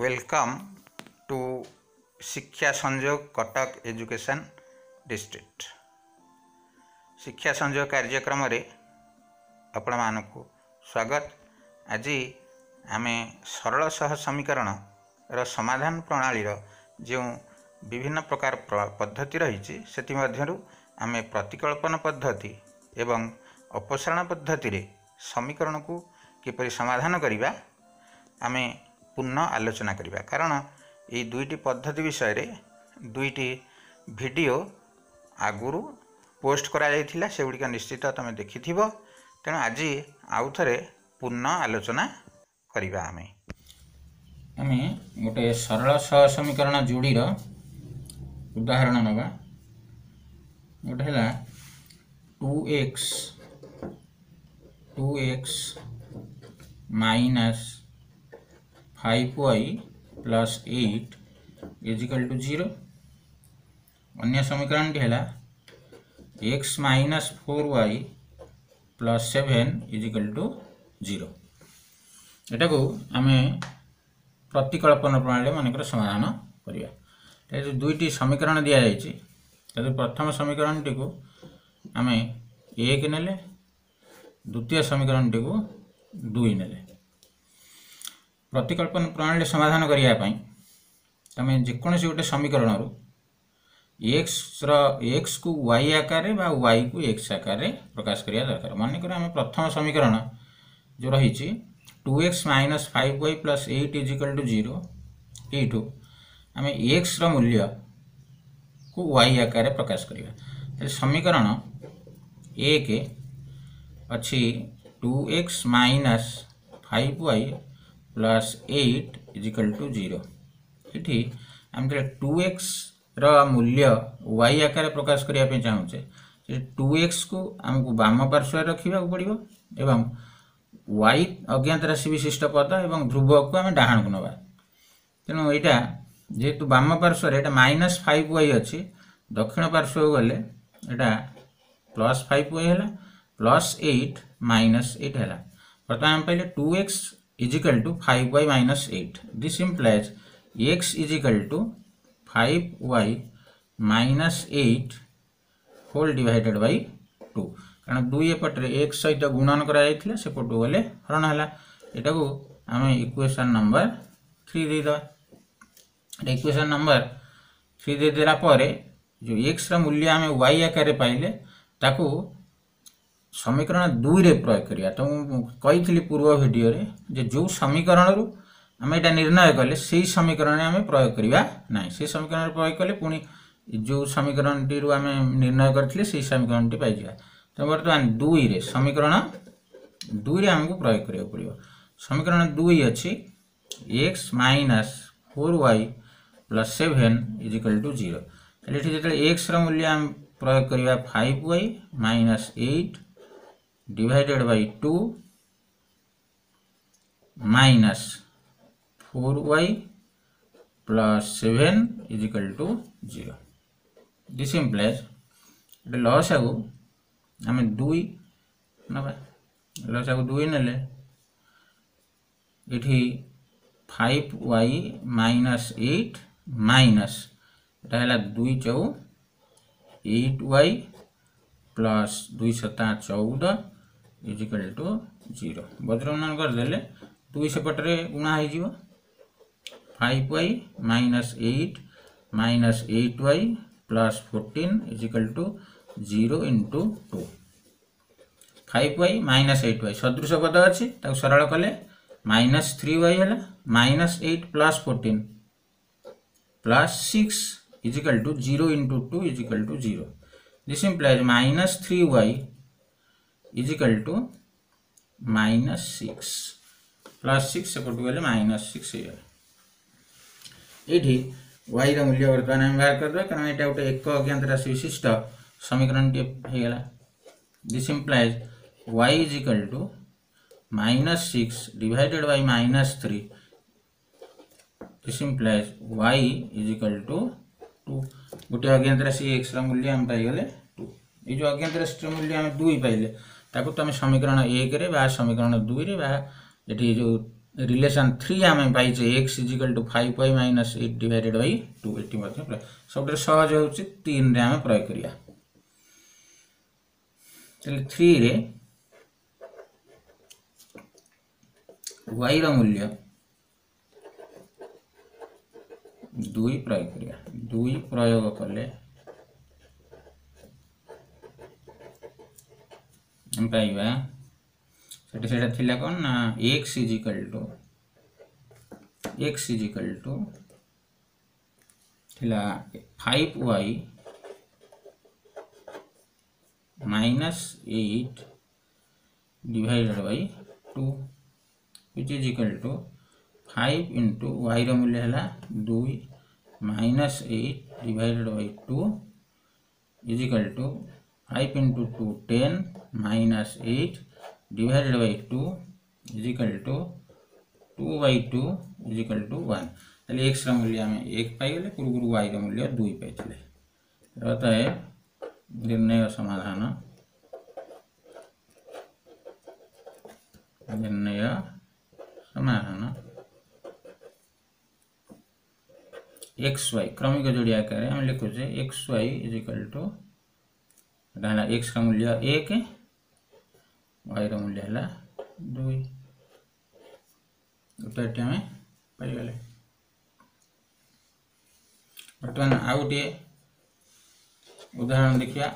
welcome to ଶିକ୍ଷା ସଂଯୋଗ Cuttack education district ଶିକ୍ଷା ସଂଯୋଗ କାର୍ଯ୍ୟକ୍ରମରେ ଆପଣମାନଙ୍କୁ ସ୍ୱାଗତ ଆଜି ଆମେ ସରଳ ସହ ସମୀକରଣର ସମାଧାନ ପ୍ରଣାଳୀର ଯେଉଁ ବିଭିନ୍ନ ପ୍ରକାର ପଦ୍ଧତି ରହିଛି ସେଥିମଧ୍ୟରୁ ଆମେ ପ୍ରତିକଳ୍ପନ ପଦ୍ଧତି ଏବଂ ଅପସାରଣ ପଦ୍ଧତିରେ ସମୀକରଣକୁ କିପରି ସମାଧାନ କରିବା ଆମେ ପୂର୍ଣ୍ଣ ଆଲୋଚନା କରିବା କାରଣ ଏଇ ଦୁଇଟି ପଦ୍ଧତି ବିଷୟରେ ଦୁଇଟି ଭିଡ଼ିଓ ଆଗରୁ ପୋଷ୍ଟ କରାଯାଇଥିଲା ସେଗୁଡ଼ିକ ନିଶ୍ଚିତ ତୁମେ ଦେଖିଥିବ ତେଣୁ ଆଜି ଆଉ ଥରେ ପୂର୍ଣ୍ଣ ଆଲୋଚନା କରିବା ଆମେ ଆମେ ଗୋଟେ ସରଳ ସହସମୀକରଣ ଯୋଡ଼ିର ଉଦାହରଣ ନେବା ଗୋଟେ ହେଲା two x two x minus five y plus eight is equal to zero अन्य समीकरण के है x minus four y plus seven is equal to zero এটা আমি প্রতিকল্পন প্রণালী মানকর সমাধান করা যে দুইটি সমীকরণ দিয়া যাই তাদের প্রথম সমীকরণটি আমি এক নেলে দ্বিতীয় সমীকরণটি দুই নেলে प्रतिकल्पन प्रणाली समाधान करने तुम्हें जेकोसी गोटे समीकरण एक्स रक्स को वाई आकार वाई को एक्स आकार प्रकाश करवा दरकार मन कर प्रथम समीकरण जो रही two x minus five y plus eight is equal to zero you आम एक्स रूल्य को वाई आकार प्रकाश करवा समीकरण एक अच्छी two x minus five y plus eight is equal to zero ଏଠି ଆମେ ଯେତେବେଳେ ଟୁ ଏକ୍ସର ମୂଲ୍ୟ ୱାଇ ଆକାରରେ ପ୍ରକାଶ କରିବା ପାଇଁ ଚାହୁଁଛେ ସେ ଟୁ ଏକ୍ସକୁ ଆମକୁ ବାମ ପାର୍ଶ୍ୱରେ ରଖିବାକୁ ପଡ଼ିବ ଏବଂ ୱାଇ ଅଜ୍ଞାତ ରାଶି ବିଶିଷ୍ଟ ପଦ ଏବଂ ଧ୍ରୁବକୁ ଆମେ ଡାହାଣକୁ ନେବା ତେଣୁ ଏଇଟା ଯେହେତୁ ବାମ ପାର୍ଶ୍ୱରେ ଏଇଟା ମାଇନସ୍ ଫାଇଭ୍ ୱାଇ ଅଛି ଦକ୍ଷିଣ ପାର୍ଶ୍ୱକୁ ଗଲେ ଏଇଟା ପ୍ଲସ୍ ଫାଇଭ୍ ୱାଇ ହେଲା ପ୍ଲସ୍ ଏଇଟ୍ ମାଇନସ୍ ଏଇଟ୍ ହେଲା ବର୍ତ୍ତମାନ ଆମେ ପାଇଲେ two x is equal to five y minus eight this implies x is equal to five y minus eight whole divided by two कारण दुई एपटे एक्स सहित गुणन कराई से पटु गले हरण है यू आम इक्वेशन नंबर थ्री देद इक्वेशन नंबर थ्री देदेलापर जो एक्स रूल्य आम वाई आकार तो तो समीकरण दुई रे प्रयोग करवा तो मुझे पूर्व भिडियो जो समीकरण आम यहाँ निर्णय कले से समीकरण आम प्रयोग करवा ना से समीकरण प्रयोग कले पुनी जो समीकरण टी आम निर्णय करें से समीकरण टी पाइ तो बर्तमान दुई रे समीकरण दुई आमको प्रयोग करने पड़ो समीकरण दुई अच्छी x minus four y plus seven is equal to zero जो एक्सर मूल्य आम प्रयोग करवा five y minus eight divided by 2 minus 4y plus 7 is equal to 0 this implies the loss ago i mean 2 नबा लस आगे दुई ने ये five y minus eight minus यहाँ दुई चौ एट वाई प्लस दुई सता चौदह इजिकल टू जीरो बज्रमान करदे दुई सेपटे गुणाही five y minus eight minus eight y plus fourteen is equal to zero into two five y minus eight y सदृश पद अच्छी सरल कले माइनस थ्री वाई है minus eight plus fourteen plus six is equal to zero into two is equal to zero this implies minus three y is equal to minus six plus six सेपटू गले minus six हो ये wire मूल्य बर्तमान आम बाहर करदे कारण ये गोटे एक अज्ञात राशि विशिष्ट समीकरण टेगला this implies y is equal to minus six divided by minus three this implies y is equal to two गोटे अज्ञात राशि एक्स रूल्य आम पाइले टू ये अज्ञात राशि मूल्य आम दुई पाइले ତାକୁ ତୁମେ ସମୀକରଣ ଏକରେ ବା ସମୀକରଣ ଦୁଇରେ ବା ଏଠି ଯେଉଁ ରିଲେସନ୍ ଥ୍ରୀ ଆମେ ପାଇଛେ x is equal to five y minus eight divided by two ଏଠି ମଧ୍ୟ ସବୁଠାରୁ ସହଜ ହେଉଛି ତିନିରେ ଆମେ ପ୍ରୟୋଗ କରିବା ତାହେଲେ ଥ୍ରୀରେ ୱାଇର ମୂଲ୍ୟ ଦୁଇ ପ୍ରୟୋଗ କରିବା ଦୁଇ ପ୍ରୟୋଗ କଲେ simplify so it is said fill upon uh, x is equal to x is equal to thila 5y minus 8 divided by 2 which is equal to 5 into y ର ମୂଲ୍ୟ ହେଲା 2 minus 8 divided by 2 is equal to five into two ten minus eight divided by two is equal to two by two is equal to one x का मूल्य हमें আমি पाई পাই गुरु गुरु Y का मूल्य দুই पाई चले रहता है निर्णय समाधान एक्स वाई क्रमिक जोड़ी आकार आम लिखुचे x y is equal to है एक्स का मूल्य एक वाई का मूल्य है दुई गोटे आम पाई बर्तमान आ गए उदाहरण देखिया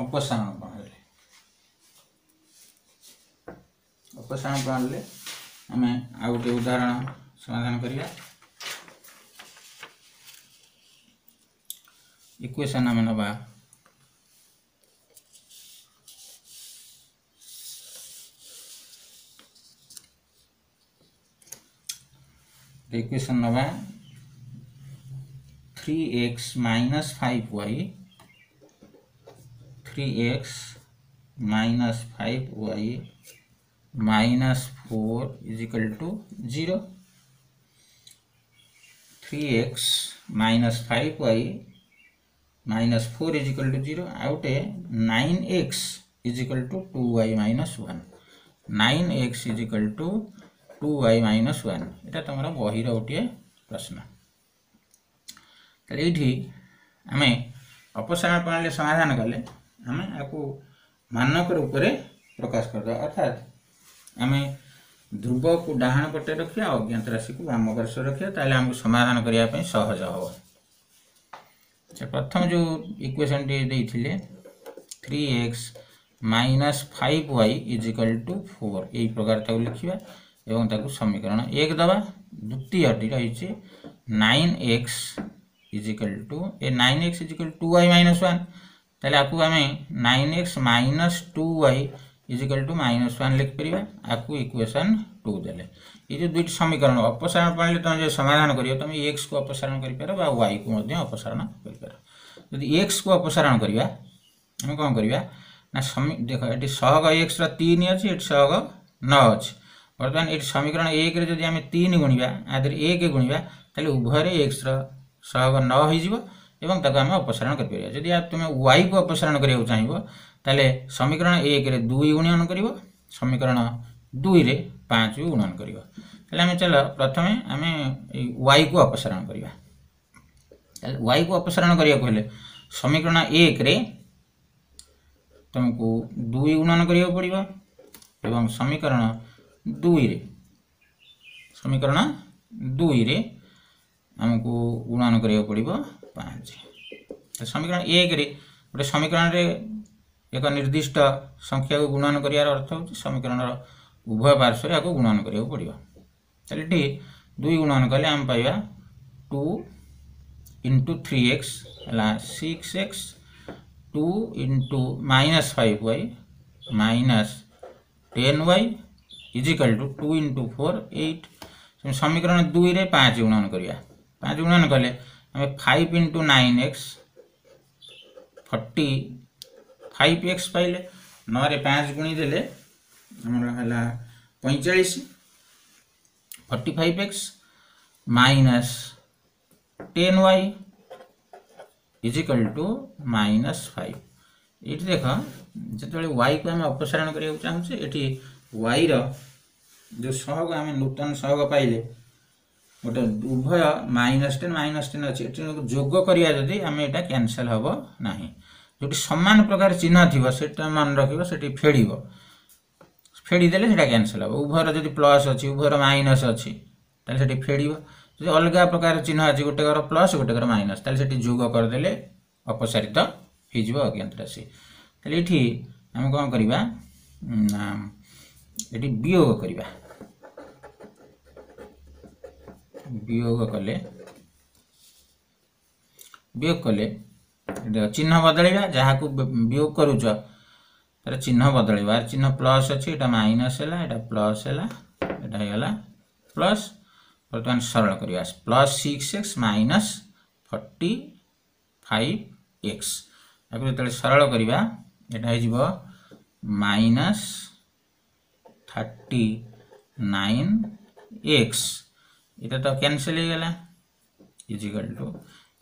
अपसारण प्रणाली अपसारण प्रणाली आम आउ गोटे उदाहरण समाधान करवा इक्वेशन आम ना तो इक्वेशन नवा three x minus five y three x minus five y minus four is equal to zero three x minus five y minus four is equal to zero आउटे nine x is equal to two y minus one nine x is equal to two y minus one यहाँ तुम बही गोटे प्रश्न ये आम अपसारण प्रणाली समाधान कले आम आपको मानक रूप से प्रकाश करद अर्थात आम ध्रुव को डाहा पटे रखा अज्ञात राशि को वाम पार्श्व रखा तो आमको समाधान करने सहज हम प्रथम जो इक्वेशन टी थी three x minus five y is equal to four यही प्रकार लिखा एवं समीकरण एक दबा द्वितीय रही nine x is equal to A nine x is equal to y minus one तेल आपको आम nine x minus two y is equal to minus one लिखिपर आपको इक्वेसन टू दे ये दुईट समीकरण अपसारण प्रणाली तुम तो जो समाधान कर तुम तो एक्स को अपसारण कर वाई को अपसारण करी एक्स को अपसारण करवा कौन करवा समी देख ये सहग अच्छी सहग न बर्तमान तो ये समीकरण एक रे जदि तीन गुणवा आदि एक गुणिया तेल उभय एक्स रग न होता आम अपसारण कर तुम वाई को अपसारण कराया चाहिए तेल समीकरण एक रे दुई गुणन कर समीकरण दुई रे पाँच गुणन कर चल प्रथम आम वाई को अपसारण करवा वाई को अपसारण कराया समीकरण एक रे तुमको दुई गुणन समीकरण दुई समीकरण दुई रे आमको गुणन करवाक पड़ो पाँच समीकरण एक रे गोटे समीकरण रे एक निर्दिष्ट संख्या को गुणन कर अर्थ हो समीकरण उभय पार्श्व आपको गुणन करवाक पड़ो चलिए दुई गुणन कले आम पाइबा टू इंटु थ्री एक्स है six x two into minus five y minus ten y is equal to two into four eight समीकरण दुई में पाँच गुणन करवा पाँच गुणन कले आम five into nine x forty five x पाइले नरे पाँच गुणी आमर है forty five x minus ten y is equal to minus five ये देख जो वाई को आम अपसारण कराया चाहूँ ये ୱାଇର ଯେଉଁ ସହଗ ଆମେ ନୂତନ ସହଗ ପାଇଲେ ଗୋଟେ ଉଭୟ ମାଇନସ୍ ଟେନ୍ ମାଇନସ୍ ଟେନ୍ ଅଛି ଏଠି ଯୋଗ କରିବା ଯଦି ଆମେ ଏଇଟା କ୍ୟାନସଲ୍ ହେବ ନାହିଁ ଯେଉଁଠି ସମାନ ପ୍ରକାର ଚିହ୍ନ ଥିବ ସେଟା ମନେ ରଖିବ ସେଠି ଫେଡ଼ିବ ଫେଡ଼ିଦେଲେ ସେଇଟା କ୍ୟାନସଲ୍ ହେବ ଉଭୟର ଯଦି ପ୍ଲସ୍ ଅଛି ଉଭୟର ମାଇନସ୍ ଅଛି ତାହେଲେ ସେଠି ଫେଡ଼ିବ ଯଦି ଅଲଗା ପ୍ରକାର ଚିହ୍ନ ଅଛି ଗୋଟେ ଘର ପ୍ଲସ୍ ଗୋଟେ ଘର ମାଇନସ୍ ତାହେଲେ ସେଠି ଯୋଗ କରିଦେଲେ ଅପସାରିତ ହେଇଯିବ ଅଜ୍ଞାତ ରାଶି ତାହେଲେ ଏଠି ଆମେ କ'ଣ କରିବା ଏଠି ବିୟୋଗ କରିବା ବିୟୋଗ କଲେ ବିୟୋଗ କଲେ ଚିହ୍ନ ବଦଳିବା ଯାହାକୁ ବିୟୋଗ କରୁଛ ତାର ଚିହ୍ନ ବଦଳିବା ଚିହ୍ନ ପ୍ଲସ୍ ଅଛି ଏଇଟା ମାଇନସ୍ ହେଲା ଏଇଟା ପ୍ଲସ୍ ହେଲା ଏଇଟା ହେଇଗଲା ପ୍ଲସ୍ ବର୍ତ୍ତମାନ ସରଳ କରିବା plus six x minus forty five x ତାକୁ ଯେତେବେଳେ ସରଳ କରିବା ଏଇଟା ହେଇଯିବ ମାଇନସ୍ থার্টি নাইন এক্স এটা তো ক্যান্সেল হয়ে গেল ইজিকাল টু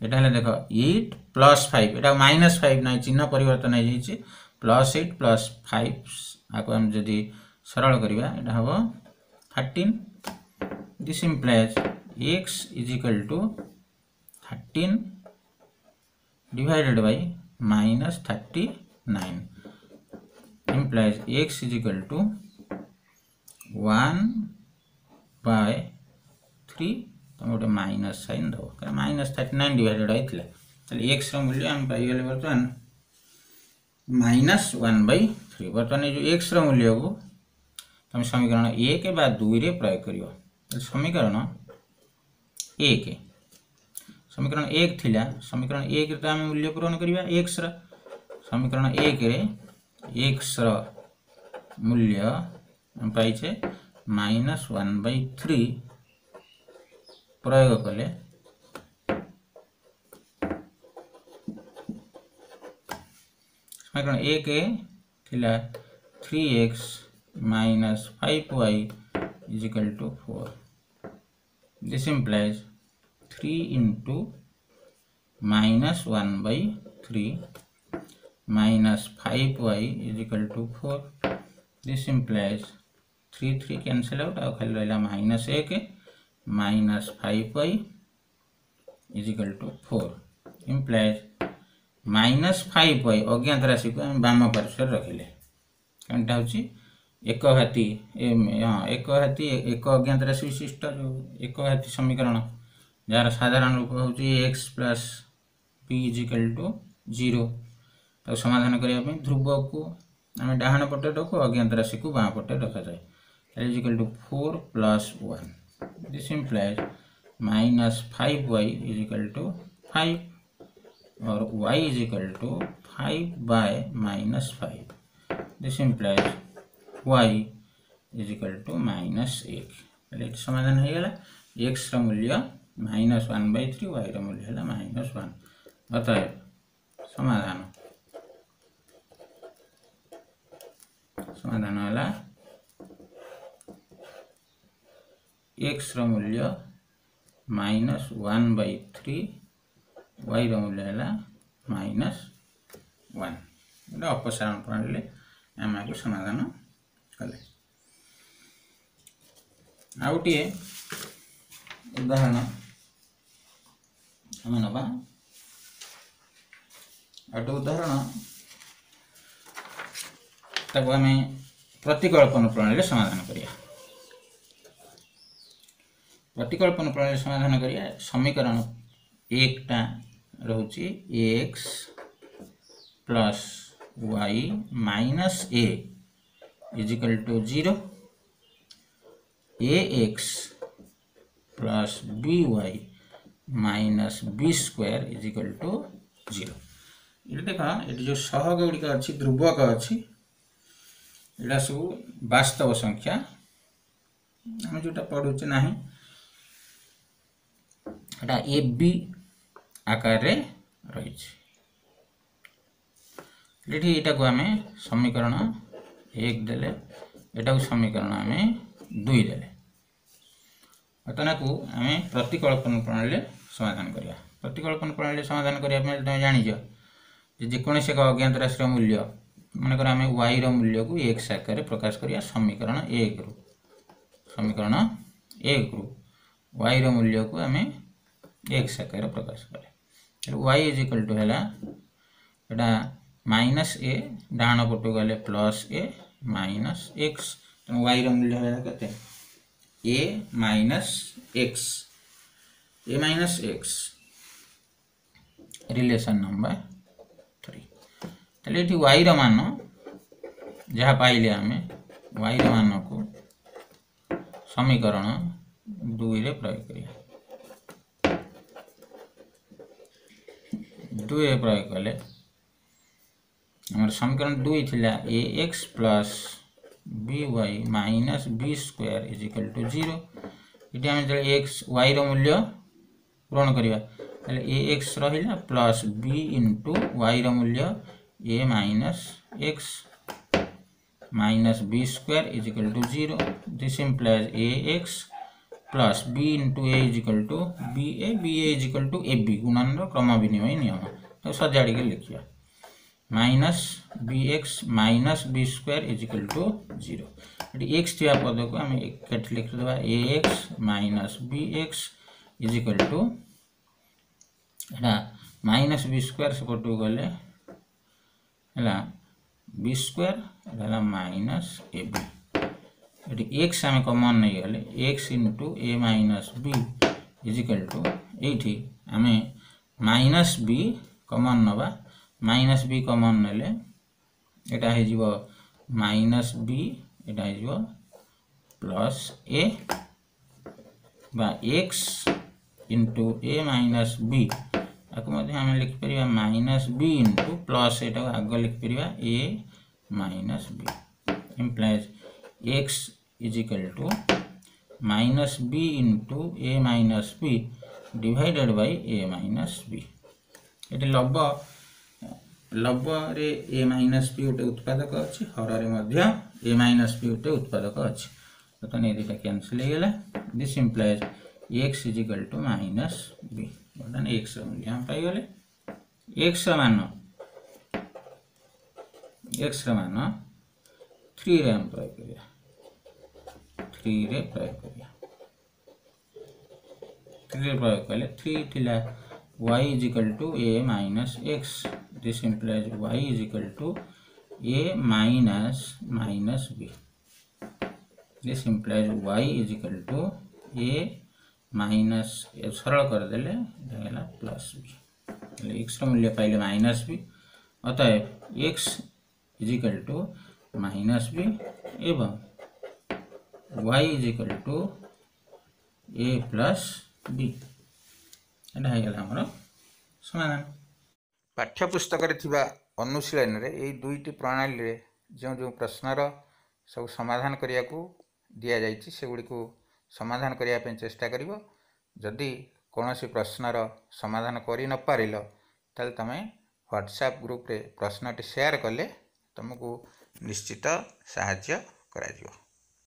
এটা হলে দেখ এইট প্লস ফাইভ এটা মাইনাস ফাইভ নয় চিহ্ন পরিবর্তন হয়ে যাইছে প্লস এইট প্লস ফাইভ আকু আমি যদি সরল করা এটা হব thirteen this implies x is equal to thirteen divided by minus 39 implies x is equal to one by three तुम गोटे माइनस सैन दब क्या माइनस थर्टी नाइन डिडेड होता है तो एक्स रूल्य आम पाई बर्तमान माइनस वन बै थ्री बर्तमान ये एक्स रूल्य को तुम समीकरण एक बा दुई प्रयोग कर समीकरण एक समीकरण एक थी समीकरण एक तो आम मूल्य पूरण करवा एक्स रीकरण एक एक्स रूल्य पाइचे माइनस वन बै थ्री प्रयोग कले समीकरण एक three x minus five y is equal to four this implies three into minus one by three minus five y is equal to four this implies three three cancel out आ खाली रहा minus एक minus five y is equal to four implies minus five y अज्ञात राशि को balm पार्श्व रखिले कौनटा हूँ एक हाथी हाँ एक हाथी एक अज्ञात राशि विशिष्ट जो एक हाथी समीकरण जार साधारण रूप हूँ x plus b is equal to zero समाधान करने ध्रुव को आम डाहा पटे रखू अज्ञात राशि को बाँ पटे रखा जाए x = 4 + 1 this implies -5y = 5 or y = 5 / -5 this implies y = -1 એટલે સમાધાન થઈ ગયેલું x નું મૂલ્ય -1 / 3 y નું મૂલ્ય છે -1 બતાય સમાધાન સમાધાન આલે x रूल्य minus one by three y रूल्य minus one अपसारण प्रणाली आम आपको समाधान कले आउ गोटे उदाहरण आम ना गोटे उदाहरण ताको आम प्रतिकल्पन प्रणाली समाधान कर प्रतिकल्पन प्रणाली समाधान करने समीकरण एकटा रोच x plus y minus a is equal to zero x plus b y minus b square is equal to zero देख ये जो सहग गुड़िक अच्छी ध्रुवक अच्छी यहाँ सब बास्तव संख्या आम जो पढ़ुचे ना आकार रही समीकरण एक देखा समीकरण आम दुई दे आम प्रतिकल्पन प्रणाली समाधान करवा प्रतिकल्पन प्रणाली समाधान करने तुम जाणी एक अज्ञात राशि मूल्य मनकर आम वाई रूल्य को एक आकार प्रकाश कर समीकरण एक रु समीकरण एक रु वाई रूल्य को आम एक्स आकार प्रकाश कले वाई इजिकल टू है माइनस ए डाण पट गले plus a minus x y रूल्य है a minus x a minus x relation number three तो वाई रान तो जहाँ पाइले आम वाई रान को समीकरण दुई रे प्रयोग करिया टू ए प्रयोग कले आम समीकरण दुई थी a x plus b y minus b square is equal to zero ये आम एक्स वाई रूल्य पूरण करवा ए एक्स रहा plus B into Y रूल्य a minus x minus b square is equal to zero this implies a x plus b into a is equal to b a b is equal to a b गुणन क्रम विनिमय नियम तो सजाड़ी के लिखिए minus b x minus b square is equal to zero x टा पद को आम एक लिखिदेवा a x minus b x is equal to है माइनस बी स्क्वायर सेपटू गले b square minus a b x आम कमन नहीं गले x x a minus b is equal to ये এইটি আমি মাইনাস कमन नवा माइनस बी कमन ने यहाँ हो माइनस बी एटा हो plus a x into a minus b आपको लिखिपर minus B into plus you आग लिखिपर a minus b implies x is equal to minus b into a minus b divided by a minus b ये लब लब रे ए minus P गोटे उत्पादक अच्छे हर ए माइनस पी गोटे उत्पादक अच्छे बर्तमान ये दुटा क्यासल हो गया this implies x is equal to minus b बर्तमान एक्स पाईगले एक्स मान एक्स मान थ्री आम प्रयोग कर थ्री प्रयोग कर थ्री प्रयोग कले three y is equal to a minus x this implies y is equal to a minus minus b this implies y is equal to a minus सरल करदे प्लस बी एक्स रूल्य पाइले minus b अतएव x is equal to minus b एवं y is equal to a plus b ଏଇଟା ହେଇଗଲା ଆମର ସମାଧାନ ପାଠ୍ୟପୁସ୍ତକରେ ଥିବା ଅନୁଶୀଳନରେ ଏଇ ଦୁଇଟି ପ୍ରଣାଳୀରେ ଯେଉଁ ଯେଉଁ ପ୍ରଶ୍ନର ସବୁ ସମାଧାନ କରିବାକୁ ଦିଆଯାଇଛି ସେଗୁଡ଼ିକୁ ସମାଧାନ କରିବା ପାଇଁ ଚେଷ୍ଟା କରିବ ଯଦି କୌଣସି ପ୍ରଶ୍ନର ସମାଧାନ କରି ନ ପାରିଲ ତାହେଲେ ତୁମେ ହ୍ୱାଟ୍ସଆପ୍ ଗ୍ରୁପ୍ରେ ପ୍ରଶ୍ନଟି ସେୟାର କଲେ ତୁମକୁ ନିଶ୍ଚିତ ସାହାଯ୍ୟ କରାଯିବ